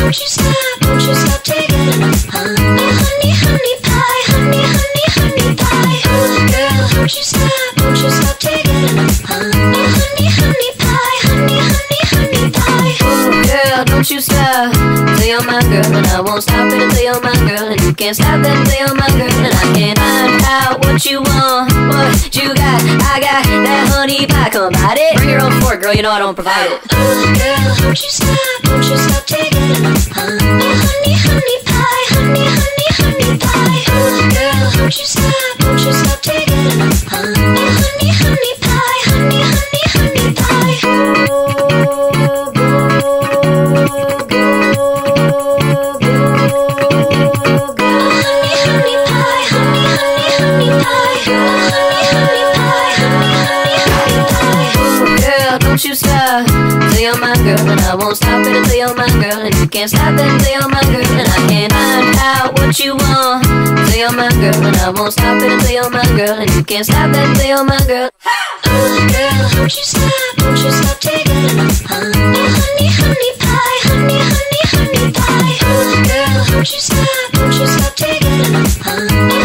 don't you stop, taking a pump? Honey, honey pie, honey, honey, honey pie. Girl, how'd you snap? don't you stop taking it huh? Don't you stop till you're my girl, and I won't stop it until you're my girl, and you can't stop it until you're my girl, and I can't find out what you want, what you got. I got that honey pie, come bite it. Bring your own fork, girl, you know I don't provide it. Oh, girl, don't you stop, don't you stop taking it huh? honey, honey pie, honey, honey, honey pie. Oh, girl, don't you stop, don't you stop taking it huh? don't you stop. Till you're my girl And I won't stop. Until you're my girl And you can't stop. Until you're my girl And I can't find out what you want. Till you're my girl And I won't stop. Until you're my girl And you can't stop. Until you're my girl. Oh girl, don't you stop, don't you stop taking it Honey, honey, pie. Honey, honey, honey pie. Oh girl, don't you stop, don't you stop taking it Honey